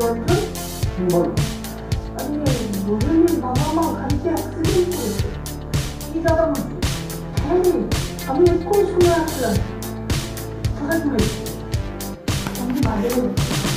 완전? 뭐 아니 무슨 마마만 간지 쓰레기 이 사람은 괜히 아무리 꼴 소리 하시라 저같으면 정신 안 되거든